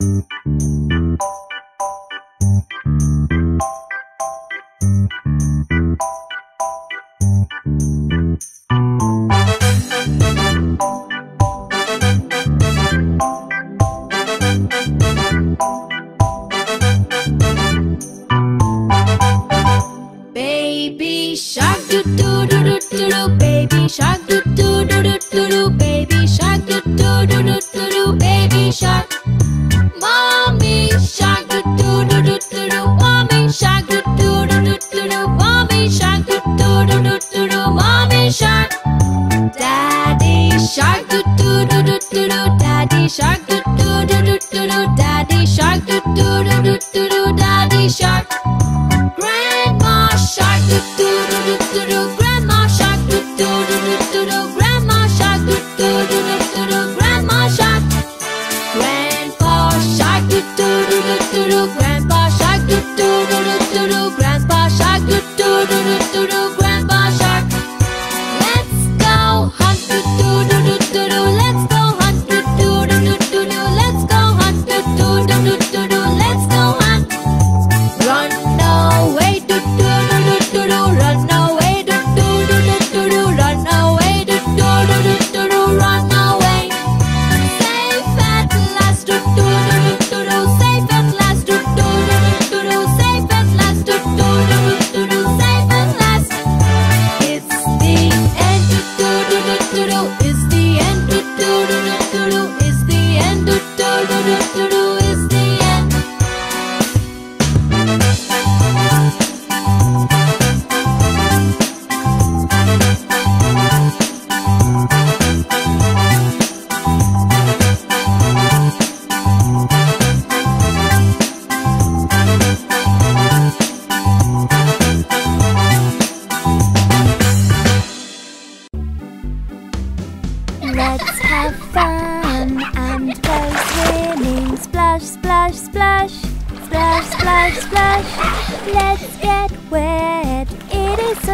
Baby shark, do do do do do, baby shark. Do do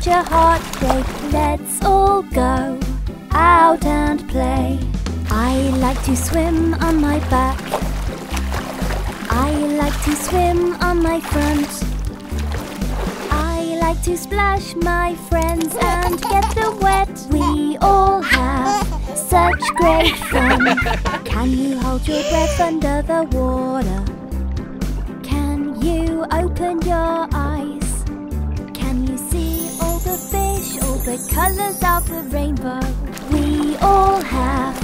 such a day. Let's all go out and play. I like to swim on my back. I like to swim on my front. I like to splash my friends and get them wet. We all have such great fun. Can you hold your breath under the water? Can you open your eyes? Fish, all the colors of the rainbow? We all have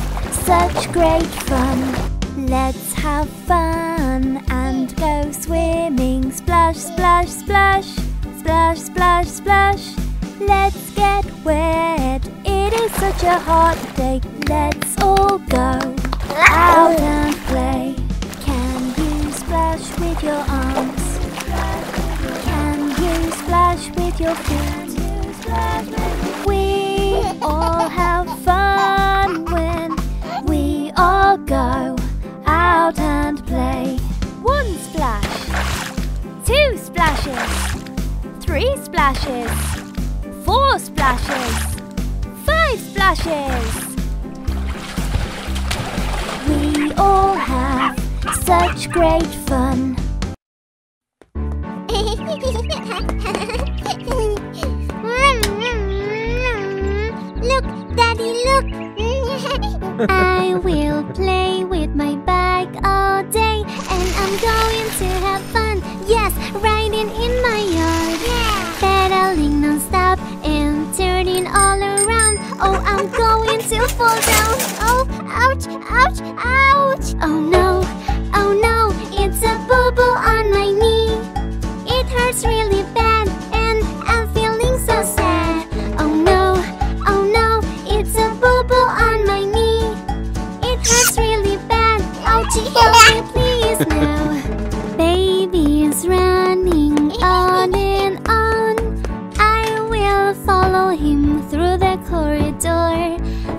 such great fun. Let's have fun and go swimming. Splash, splash, splash. Splash, splash, splash. Let's get wet. It is such a hot day. Let's all go out and play. Can you splash with your arms? Can you splash with your feet? We all have fun when we all go out and play. One splash, two splashes, three splashes, four splashes, five splashes. We all have such great fun. look. I will play with my bike all day, and I'm going to have fun. Yes, riding in my yard, pedaling non-stop and turning all around. Oh, I'm going to fall down. Oh, ouch, ouch, ouch.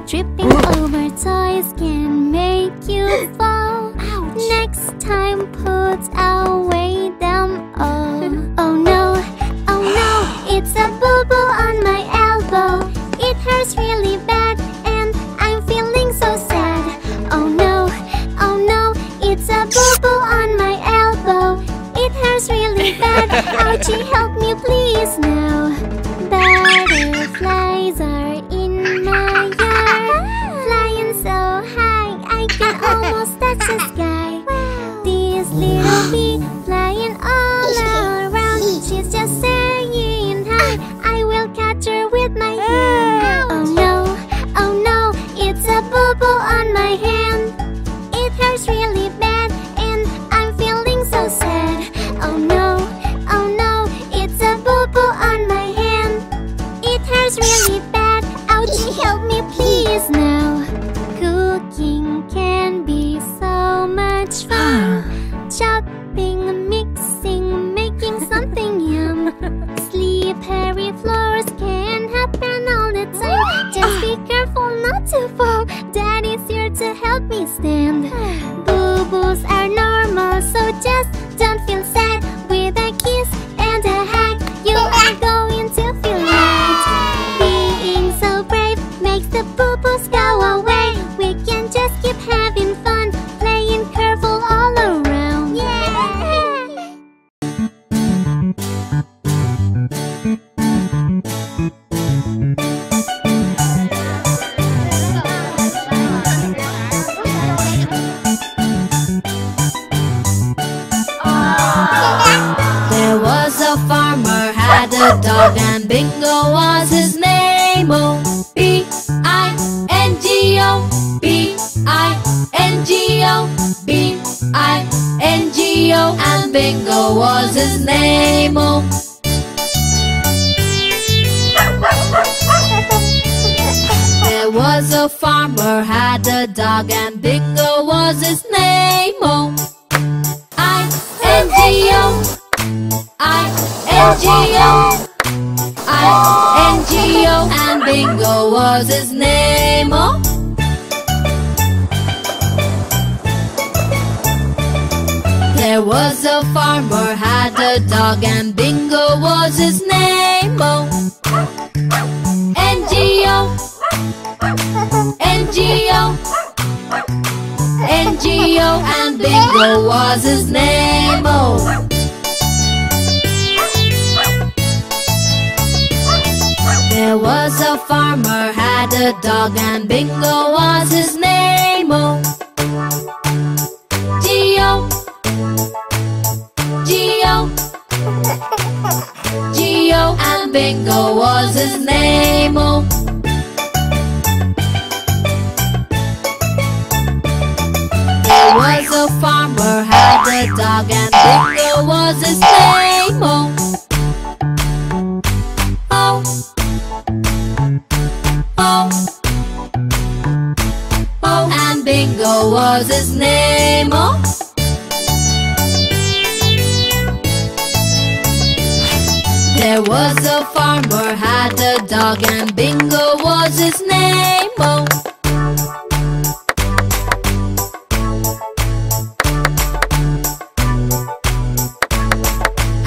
dripping over toys can make you fall. Ouch. Next time, put away them all. oh no, oh no, it's a boo boo on my elbow. It hurts really bad, and I'm feeling so sad. Oh no, oh no, it's a boo boo on my elbow. It hurts really bad. Ouchie, help me please now. Daddy's here to help me stand. Dog and Bingo was his name. Oh, B I N G O, B I N G O, B I N G O, and Bingo was his name. Oh. There was a farmer had a dog and Bingo was his name. Oh, I N G O. I N G O and Bingo was his name. Oh. There was a farmer had a dog and Bingo was his name. Oh. N G O N G O N G O and Bingo was his name. Oh. There was a farmer had a dog and Bingo was his name. Oh, Geo, Geo, Geo, and Bingo was his name. Oh. There was a farmer had a dog and Bingo was his name. Was his name. Oh, there was a farmer had a dog, and Bingo was his name. Oh.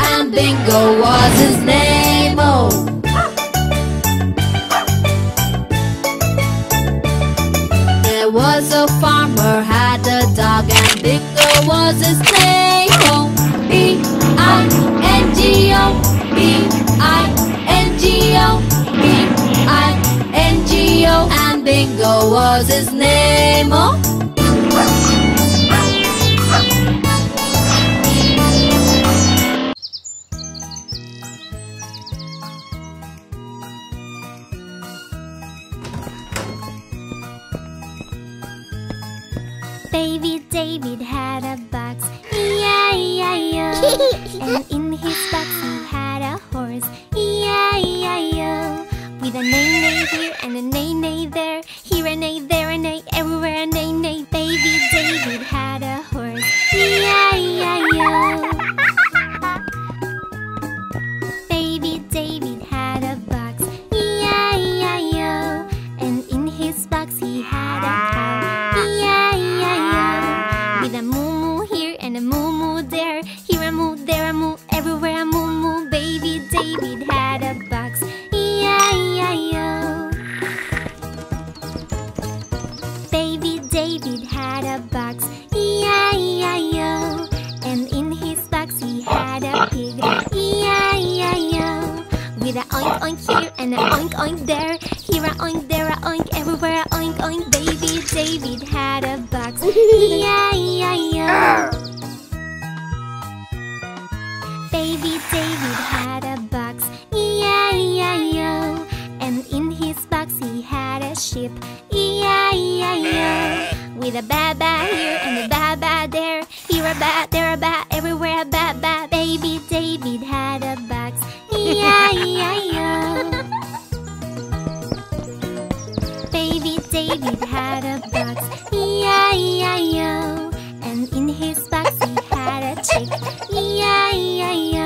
And Bingo was his name. Oh. Was a farmer had a dog and Bingo was his name. Oh, B I N G O, B I N G O, B I N G O, and Bingo was his name. Oh. And in his box he had a horse, E-I-E-I-O. With a neigh here and a neigh there, here a neigh, there a neigh, everywhere a neigh. Baby David had a horse, E-I-E-I-O. Baby David had a box, E-I-E-I-O. And in his box he had a cow, E-I-E-I-O. With a moo moo here and a moo moo there, here a moo, there I move, everywhere I move, move, Baby David had a box. E-I-E-I-O. Baby David had a box. E-I-E-I-O. And in his box he had a pig. E-I-E-I-O. With a oink oink here and a oink oink there. Here a oink, there a oink, everywhere a oink oink. Baby David had a box. E-I-E-I-O. David had a box. E-I-E-I-O. And in his box he had a ship. E-I-E-I-O. With a baba here and a baba there. Here a bat, there a bat, everywhere a bat. Baby David had a box. E-I-E-I-O. Baby David had a box. E-I-E-I-O. And in his box he had a chick. E-I-E-I-O.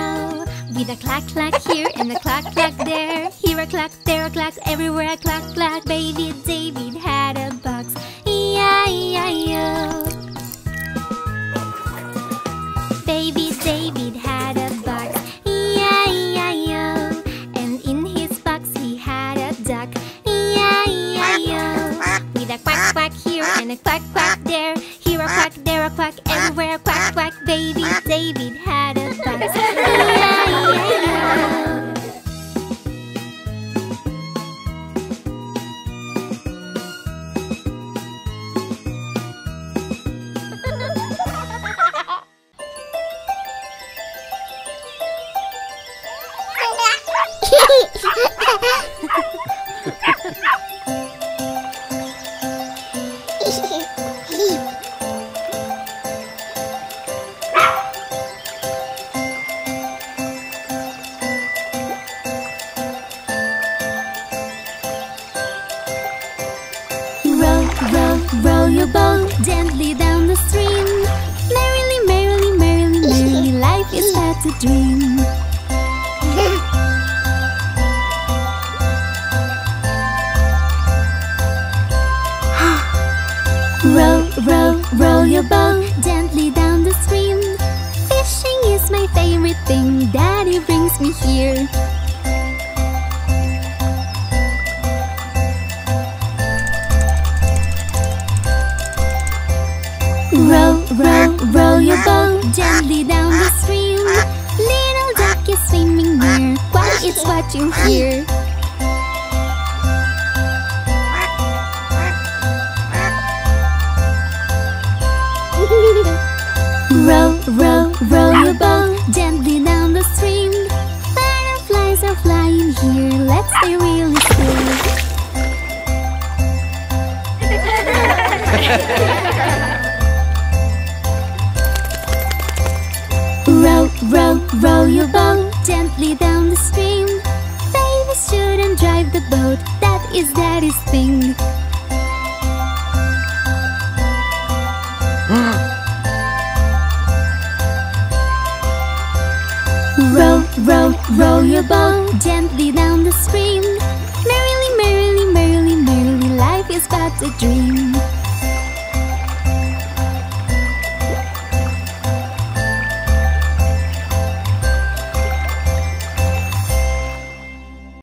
A clack clack here and a clack clack there. Here a clack, there a clack, everywhere a clack clack. Baby David had a box. E-I-E-I-O. Baby David had a box. E-I-E-I-O. And in his box he had a duck. E-I-E-I-O. With a quack quack here and a quack your boat gently down the stream. Merrily, merrily, merrily, merrily, life is but a dream. row, row, row your boat gently down the stream. Fishing is my favorite thing. Daddy brings me here. Your boat gently down the stream. Little duck is swimming near. Quack, it's what you hear. Row, row, row your boat gently down the stream. Butterflies are flying here. Let's be really still. boat gently down the stream. Babies shouldn't drive the boat, that is daddy's thing. row, row, row your boat gently down the stream. Merrily, merrily, merrily, merrily, life is but a dream.